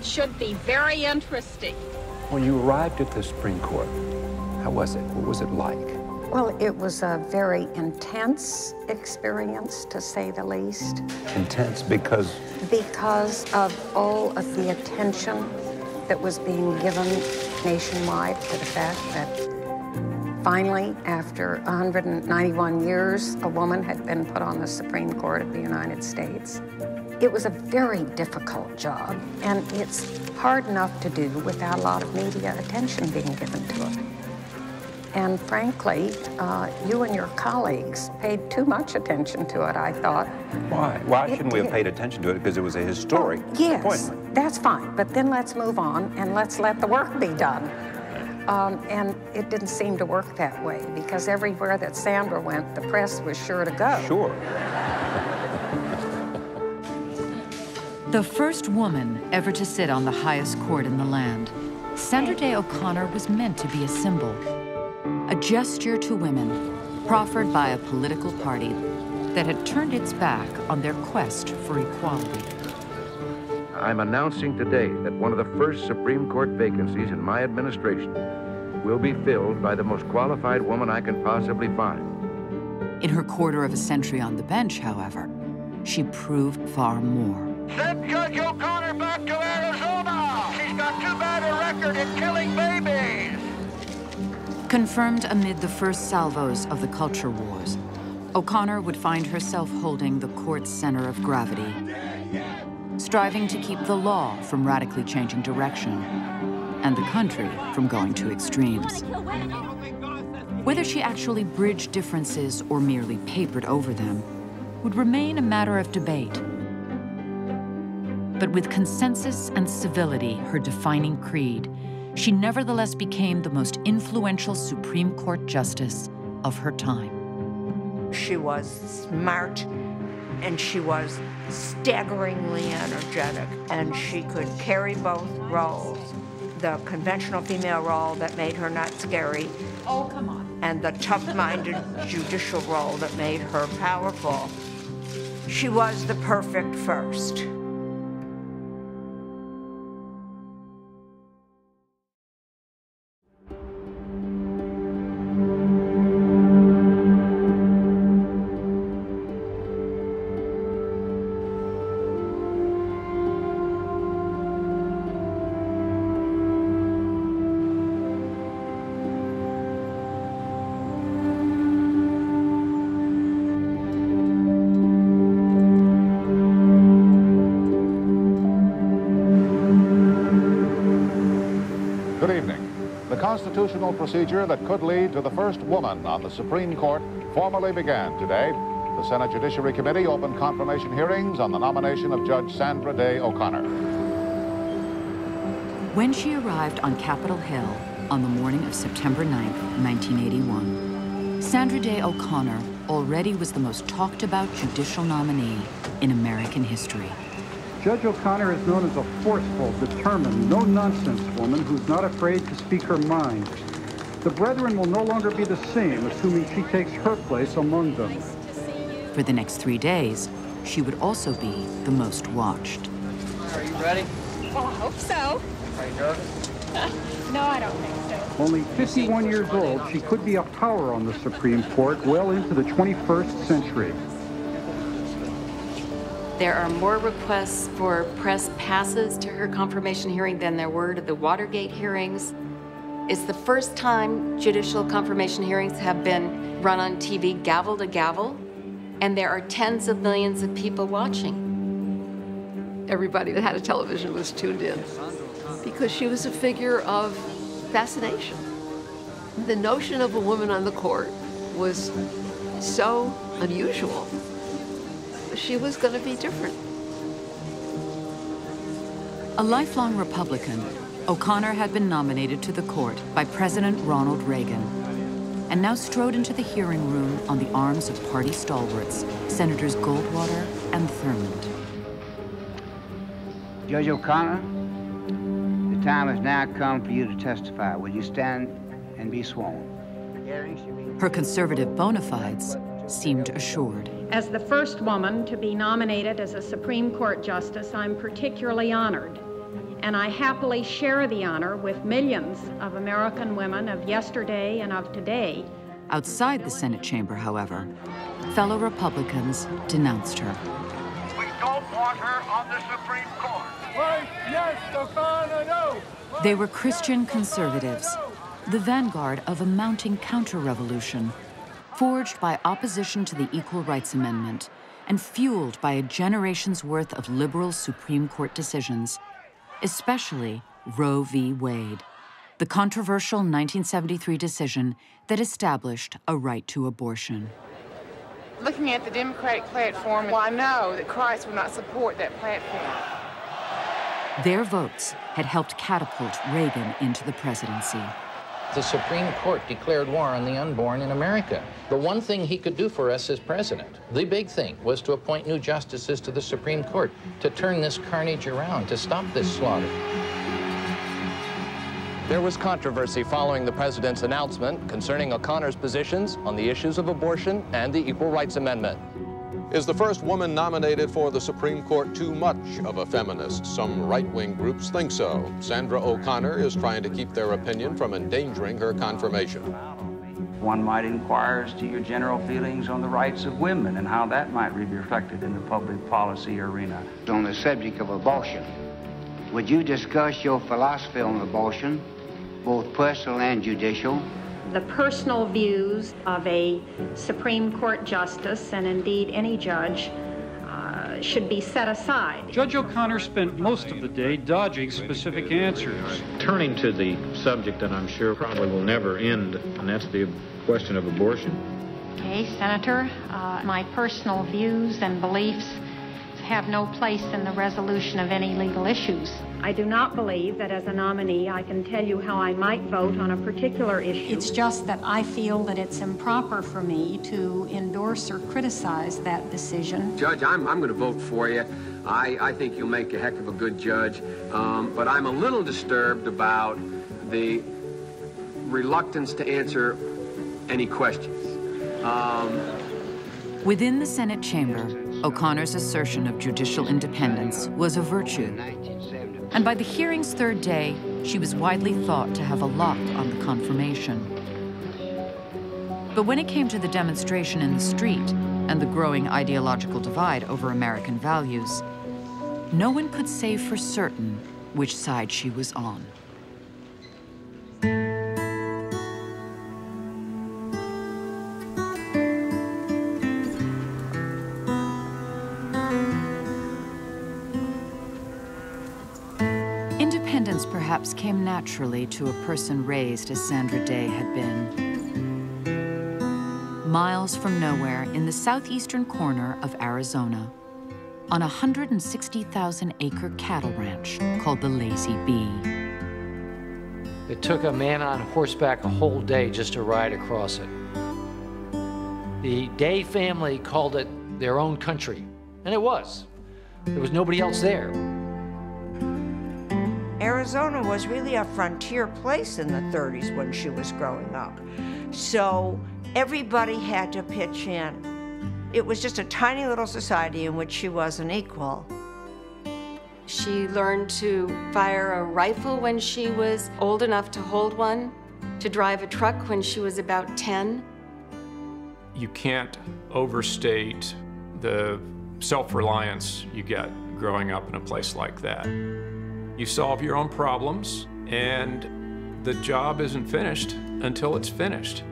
it should be very interesting. When you arrived at the Supreme Court, how was it? What was it like? Well, it was a very intense experience, to say the least. Intense because? Because of all of the attention that was being given nationwide to the fact that finally, after 191 years, a woman had been put on the Supreme Court of the United States. It was a very difficult job, and it's hard enough to do without a lot of media attention being given to it. And frankly, uh, you and your colleagues paid too much attention to it, I thought. Why? Why It shouldn't we have paid attention to it? Because it was a historic Yes, appointment. that's fine, but then let's move on and let's let the work be done. Um, and it didn't seem to work that way because everywhere that Sandra went, the press was sure to go. Sure. The first woman ever to sit on the highest court in the land, Sandra Day O'Connor was meant to be a symbol, a gesture to women proffered by a political party that had turned its back on their quest for equality. I'm announcing today that one of the first Supreme Court vacancies in my administration will be filled by the most qualified woman I can possibly find. In her quarter of a century on the bench, however, she proved far more. Send Judge O'Connor back to Arizona. She's got too bad a record in killing babies. Confirmed amid the first salvos of the culture wars, O'Connor would find herself holding the court's center of gravity, striving to keep the law from radically changing direction and the country from going to extremes. Whether she actually bridged differences or merely papered over them would remain a matter of debate. But with consensus and civility her defining creed, she nevertheless became the most influential Supreme Court justice of her time. She was smart and she was staggeringly energetic and she could carry both roles. The conventional female role that made her not scary Oh, come on. and the tough-minded judicial role that made her powerful. She was the perfect first. Constitutional procedure that could lead to the first woman on the Supreme Court formally began today. The Senate Judiciary Committee opened confirmation hearings on the nomination of Judge Sandra Day O'Connor. When she arrived on Capitol Hill on the morning of September 9, 1981, Sandra Day O'Connor already was the most talked about judicial nominee in American history. Judge O'Connor is known as a forceful, determined, no-nonsense woman who's not afraid to speak her mind. The brethren will no longer be the same, assuming she takes her place among them. For the next three days, she would also be the most watched. Are you ready? Well, I hope so. Are you nervous? No, I don't think so. Only 51 years old, she could be a power on the Supreme Court well into the 21st century. There are more requests for press passes to her confirmation hearing than there were to the Watergate hearings. It's the first time judicial confirmation hearings have been run on TV gavel to gavel, and there are tens of millions of people watching. Everybody that had a television was tuned in because she was a figure of fascination. The notion of a woman on the court was so unusual. She was going to be different. A lifelong Republican, O'Connor had been nominated to the court by President Ronald Reagan and now strode into the hearing room on the arms of party stalwarts, Senators Goldwater and Thurmond. Judge O'Connor, the time has now come for you to testify. Will you stand and be sworn? Her conservative bona fides seemed assured. As the first woman to be nominated as a Supreme Court Justice, I'm particularly honored. And I happily share the honor with millions of American women of yesterday and of today. Outside the Senate chamber, however, fellow Republicans denounced her. We don't want her on the Supreme Court. Right, yes, O'Connor, no. They were Christian conservatives, the vanguard of a mounting counter-revolution forged by opposition to the Equal Rights Amendment and fueled by a generation's worth of liberal Supreme Court decisions, especially Roe v. Wade, the controversial 1973 decision that established a right to abortion. Looking at the Democratic platform, well, I know that Christ will not support that platform. Their votes had helped catapult Reagan into the presidency. The Supreme Court declared war on the unborn in America. The one thing he could do for us as president, the big thing, was to appoint new justices to the Supreme Court, to turn this carnage around, to stop this slaughter. There was controversy following the president's announcement concerning O'Connor's positions on the issues of abortion and the Equal Rights Amendment. Is the first woman nominated for the Supreme Court too much of a feminist? Some right-wing groups think so. Sandra O'Connor is trying to keep their opinion from endangering her confirmation. One might inquire as to your general feelings on the rights of women and how that might be reflected in the public policy arena. On the subject of abortion, would you discuss your philosophy on abortion, both personal and judicial? The personal views of a Supreme Court justice, and indeed any judge, uh, should be set aside. Judge O'Connor spent most of the day dodging specific answers. Turning to the subject that I'm sure probably will never end, and that's the question of abortion. Okay, Senator, uh, my personal views and beliefs have no place in the resolution of any legal issues. I do not believe that as a nominee I can tell you how I might vote on a particular issue. It's just that I feel that it's improper for me to endorse or criticize that decision. Judge, I'm, I'm going to vote for you. I, I think you'll make a heck of a good judge, um, but I'm a little disturbed about the reluctance to answer any questions. Um, Within the Senate chamber, O'Connor's assertion of judicial independence was a virtue. And by the hearing's third day, she was widely thought to have a lock on the confirmation. But when it came to the demonstration in the street and the growing ideological divide over American values, no one could say for certain which side she was on. Independence perhaps came naturally to a person raised as Sandra Day had been. Miles from nowhere in the southeastern corner of Arizona, on a 160,000 acre cattle ranch called the Lazy B. It took a man on horseback a whole day just to ride across it. The Day family called it their own country, and it was. There was nobody else there. Arizona was really a frontier place in the 30s when she was growing up. So everybody had to pitch in. It was just a tiny little society in which she was an equal. She learned to fire a rifle when she was old enough to hold one, to drive a truck when she was about 10. You can't overstate the self-reliance you get growing up in a place like that. You solve your own problems, and the job isn't finished until it's finished.